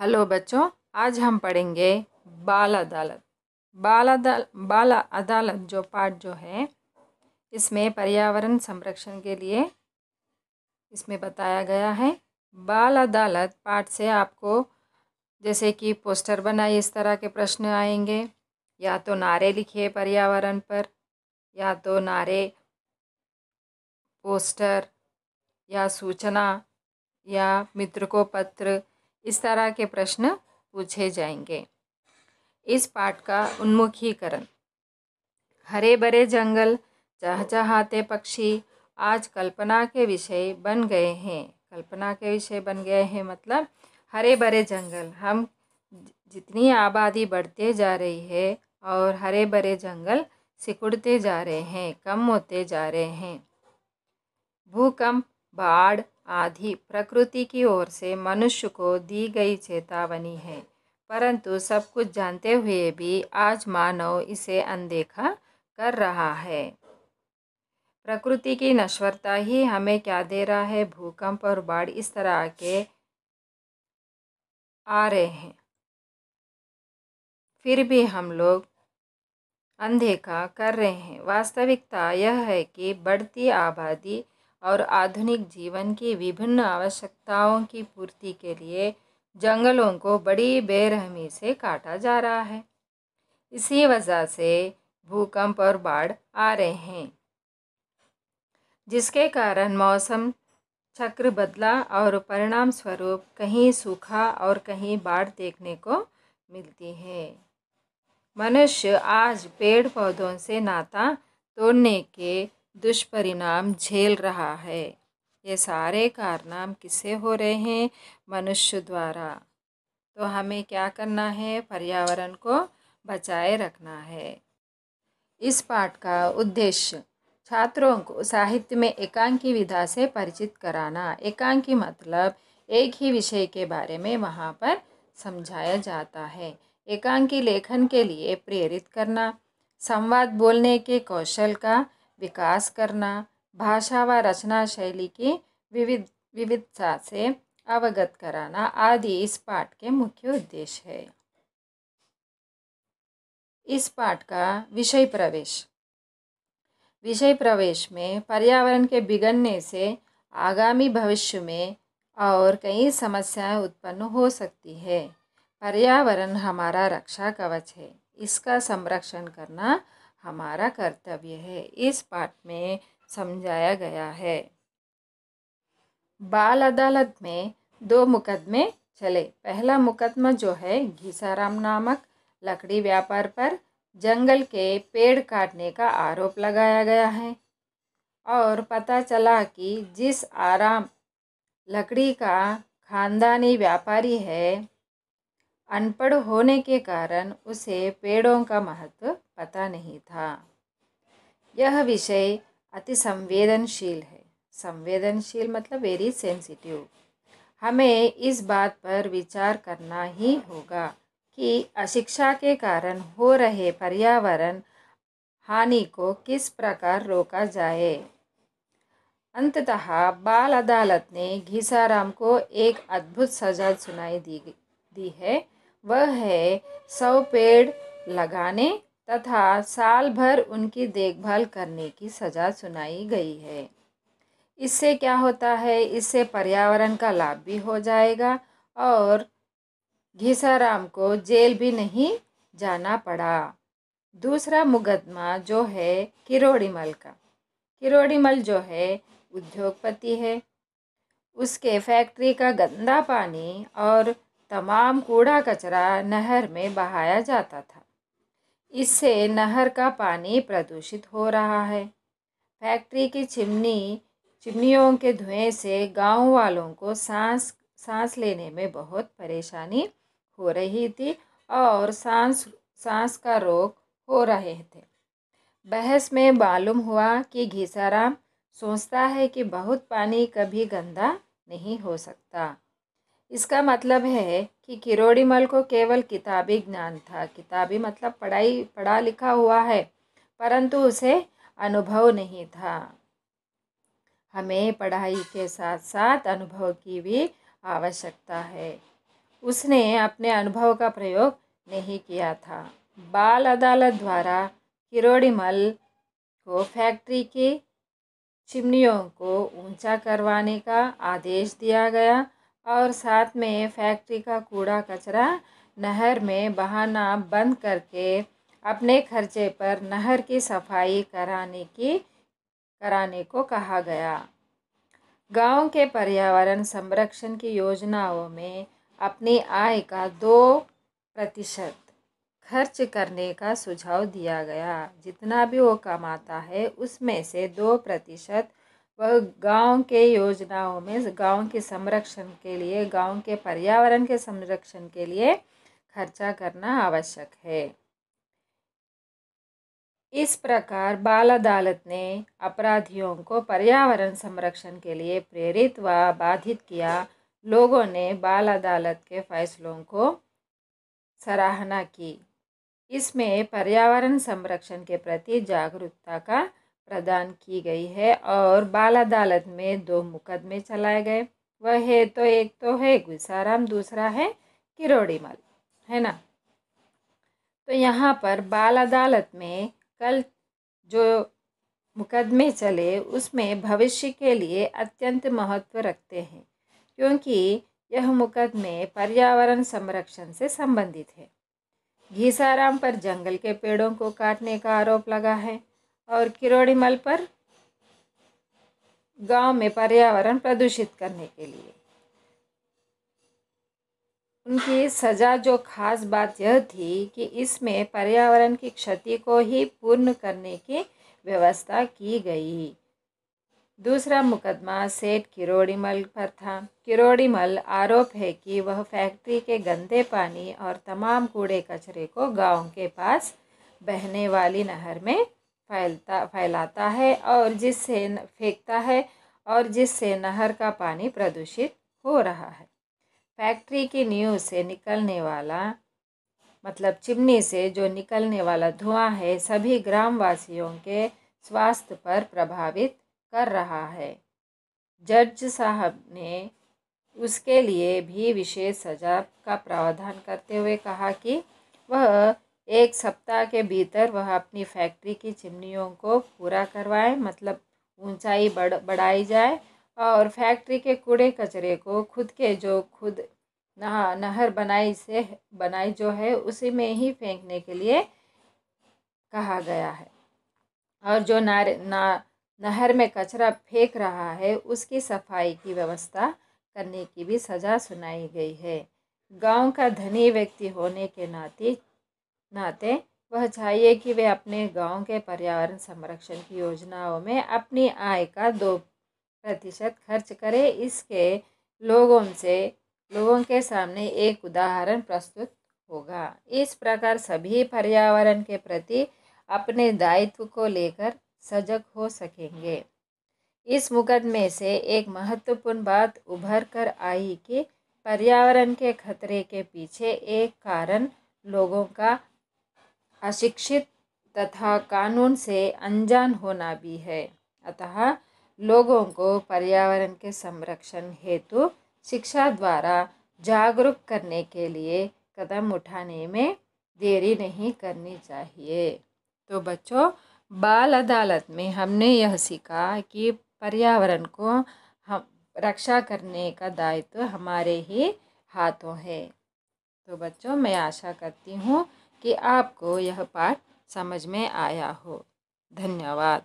Hello बच्चों, आज हम पढ़ेंगे बाल अदालत। बाल अदाल, बाल अदालत जो पाठ जो है, इसमें पर्यावरण संरक्षण के लिए इसमें बताया गया है। बाल अदालत पाठ से आपको जैसे कि पोस्टर बनाए इस तरह के प्रश्न आएँगे। या तो नारे लिखिए पर्यावरण पर, या तो नारे, पोस्टर, या सूचना, या मित्र को पत्र इस तरह के प्रश्न पूछे जाएँगे। इस पाठ का उन्मुखीकरण। हरे भरे जंगल, चहचहाते पक्षी आज कल्पना के विषय बन गए हैं। कल्पना के विषय बन गए हैं मतलब हरे भरे जंगल। हम जितनी आबादी बढ़ते जा रही है और हरे भरे जंगल सिकुड़ते जा रहे हैं, कम होते जा रहे हैं। भूकंप, बाढ़ आदि प्रकृति की ओर से मनुष्य को दी गई चेतावनी है। परंतु सब कुछ जानते हुए भी आज मानव इसे अनदेखा कर रहा है। प्रकृति की नश्वरता ही हमें क्या दे रहा है? भूकंप और बाढ़ इस तरह के आ रहे हैं। फिर भी हम लोग अनदेखा कर रहे हैं। वास्तविकता यह है कि बढ़ती आबादी और आधुनिक जीवन की विभिन्न आवश्यकताओं की पूर्ति के लिए जंगलों को बड़ी बेरहमी से काटा जा रहा है। इसी वजह से भूकंप और बाढ़ आ रहे हैं, जिसके कारण मौसम, चक्र बदला और परिणाम स्वरूप कहीं सूखा और कहीं बाढ़ देखने को मिलती है। मनुष्य आज पेड़ पौधों से नाता तोड़ने के दुष्परिणाम झेल रहा है। ये सारे कारनाम किससे हो रहे हैं? मनुष्य द्वारा। तो हमें क्या करना है? पर्यावरण को बचाए रखना है। इस पाठ का उद्देश्य छात्रों को साहित्य में एकांकी विधा से परिचित कराना। एकांकी मतलब एक ही विषय के बारे में वहाँ पर समझाया जाता है। एकांकी लेखन के लिए प्रेरित करना। संवाद बोलने के कौशल का विकास करना, भाषा व रचना शैली की विविध, विविधता से अवगत कराना आदि इस पाठ के मुख्य उद्देश्य है। इस पाठ का विषय प्रवेश। विषय प्रवेश में पर्यावरण के बिगड़ने से आगामी भविष्य में और कई समस्याएँ उत्पन्न हो सकती है। पर्यावरण हमारा रक्षा कवच है। इसका संरक्षण करना हमारा कर्तव्य है, इस पाठ में समझाया गया है। बाल अदालत में दो मुकदमे चले। पहला मुकदमा जो है, घीसाराम नामक लकड़ी व्यापार पर जंगल के पेड़ काटने का आरोप लगाया गया है और पता चला कि जिस आराम लकड़ी का खानदानी व्यापारी है अनपढ़ होने के कारण उसे पेड़ों का महत्व पता नहीं था। यह विषय अति संवेदनशील है। संवेदनशील मतलब वेरी सेंसिटिव हमें इस बात पर विचार करना ही होगा कि अशिक्षा के कारण हो रहे पर्यावरण हानि को किस प्रकार रोका जाए। अंततः बाल अदालत ने घीसाराम को एक अद्भुत सजा सुनाई दी दी है। वह है सौ पेड़ लगाने तथा साल भर उनकी देखभाल करने की सज़ा सुनाई गई है। इससे क्या होता है? इससे पर्यावरण का लाभ भी हो जाएगा और घीसाराम को जेल भी नहीं जाना पड़ा। दूसरा मुकदमा जो है किरोड़ीमल का। किरोड़ीमल जो है उद्योगपति है। उसके फैक्ट्री का गंदा पानी और तमाम कूड़ा कचरा नहर में बहाया जाता था। इससे नहर का पानी प्रदूषित हो रहा है। फैक्ट्री की चिमनी, चिमनियों के धुएँ से गाँव वालों को सांस सांस लेने में बहुत परेशानी हो रही थी और सांस सांस का रोग हो रहे थे। बहस में मालूम हुआ कि घीसाराम सोचता है कि बहुत पानी कभी गंदा नहीं हो सकता। इसका मतलब है कि किरोड़ीमल को केवल किताबी ज्ञान था। किताबी मतलब पढ़ाई, पढ़ा लिखा हुआ है, परंतु उसे अनुभव नहीं था। हमें पढ़ाई के साथ साथ अनुभव की भी आवश्यकता है। उसने अपने अनुभव का प्रयोग नहीं किया था। बाल अदालत द्वारा किरोड़ीमल को फैक्ट्री की चिमनियों को ऊँचा करवाने का आदेश दिया गया और साथ में फैक्ट्री का कूड़ा कचरा नहर में बहाना बंद करके अपने खर्चे पर नहर की सफ़ाई कराने की, कराने को कहा गया। गाँव के पर्यावरण संरक्षण की योजनाओं में अपनी आय का दो प्रतिशत खर्च करने का सुझाव दिया गया। जितना भी वो कमाता है, उसमें से दो प्रतिशत वह गाँव के योजनाओं में, गाँव के संरक्षण के लिए, गाँव के पर्यावरण के संरक्षण के लिए खर्चा करना आवश्यक है। इस प्रकार बाल अदालत ने अपराधियों को पर्यावरण संरक्षण के लिए प्रेरित व बाधित किया। लोगों ने बाल अदालत के फैसलों को सराहना की। इसमें पर्यावरण संरक्षण के प्रति जागरूकता का प्रदान की गई है और बाल अदालत में दो मुकदमे चलाए गए। वह है तो एक तो है गुसाराम दूसरा है किरोड़ीमल, है ना? तो यहाँ पर बाल अदालत में कल जो मुकदमे चले उसमें भविष्य के लिए अत्यंत महत्व रखते हैं, क्योंकि यह मुकदमे पर्यावरण संरक्षण से संबंधित है। घीसाराम पर जंगल के पेड़ों को काटने का आरोप लगा है। और किरोड़ी मल पर गाँव में पर्यावरण प्रदूषित करने के लिए। उनकी सज़ा जो खास बात यह थी कि इसमें पर्यावरण की क्षति को ही पूर्ण करने की व्यवस्था की गई। दूसरा मुकदमा सेठ किरोड़ीमल पर था। किरोड़ीमल आरोप है कि वह फैक्ट्री के गंदे पानी और तमाम कूड़े कचरे को गाँव के पास बहने वाली नहर में फैलता, फैलाता है और जिससे फेंकता है और जिससे नहर का पानी प्रदूषित हो रहा है। फैक्ट्री की नींव से निकलने वाला मतलब चिमनी से जो निकलने वाला धुआँ है, सभी ग्रामवासियों के स्वास्थ्य पर प्रभावित कर रहा है। जज साहब ने उसके लिए भी विशेष सजा का प्रावधान करते हुए कहा कि वह एक सप्ताह के भीतर वह अपनी फैक्ट्री की चिमनियों को पूरा करवाए मतलब ऊंचाई बढ़, बढ़ाई जाए और फैक्ट्री के कूड़े कचरे को खुद के जो खुद नहा, नहर बनाई से, बनाई जो है, उसी में ही फेंकने के लिए कहा गया है। और जो नार, ना, नहर में कचरा फेंक रहा है, उसकी सफ़ाई की व्यवस्था करने की भी सज़ा सुनाई गई है। गाँव का धनी व्यक्ति होने के नाते नाते, वह चाहिए कि वे अपने गाँव के पर्यावरण संरक्षण की योजनाओं में अपनी आय का दो प्रतिशत खर्च करें। इसके लोगों से, लोगों के सामने एक उदाहरण प्रस्तुत होगा। इस प्रकार सभी पर्यावरण के प्रति अपने दायित्व को लेकर सजग हो सकेंगे। इस मुकदमे से एक महत्वपूर्ण बात उभर कर आई कि पर्यावरण के खतरे के पीछे एक कारण लोगों का अशिक्षित तथा कानून से अनजान होना भी है। अतः लोगों को पर्यावरण के संरक्षण हेतु शिक्षा द्वारा जागरूक करने के लिए कदम उठाने में देरी नहीं करनी चाहिए। तो बच्चों, बाल अदालत में हमने यह सीखा कि पर्यावरण को हम, रक्षा करने का दायित्व तो हमारे ही हाथों है। तो बच्चों, मैं आशा करती हूँ कि आपको यह पाठ समझ में आया हो। धन्यवाद।